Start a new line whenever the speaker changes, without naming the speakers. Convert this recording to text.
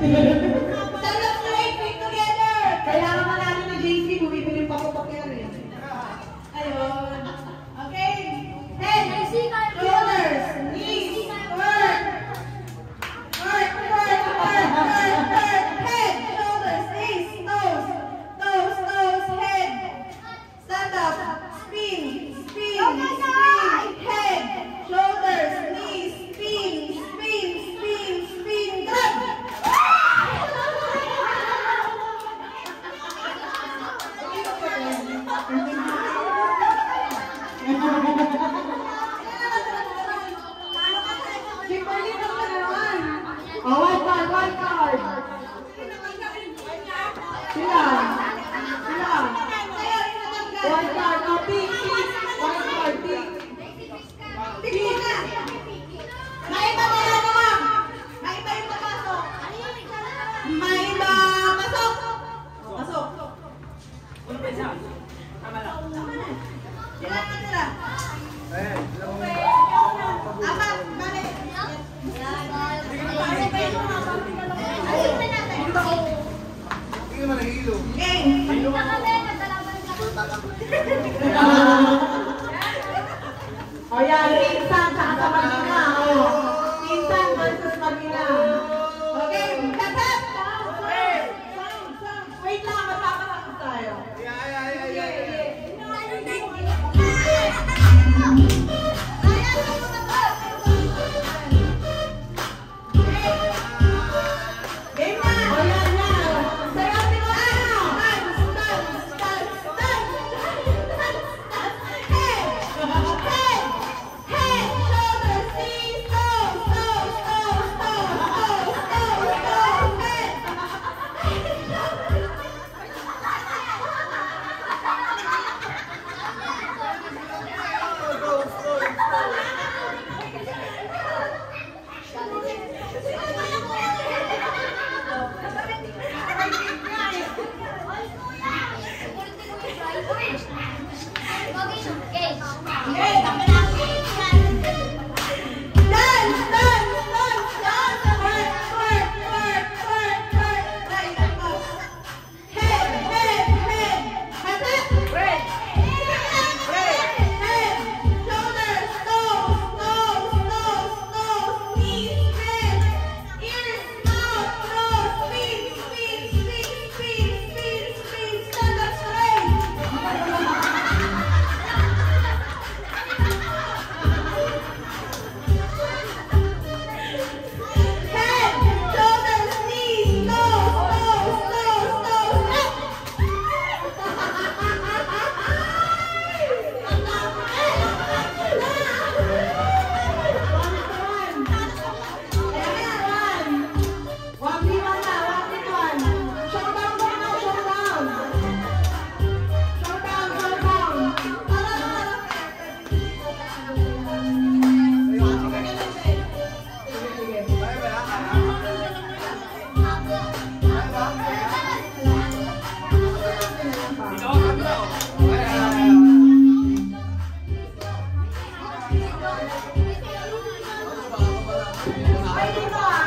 thì mình Thank you. O 我们是祖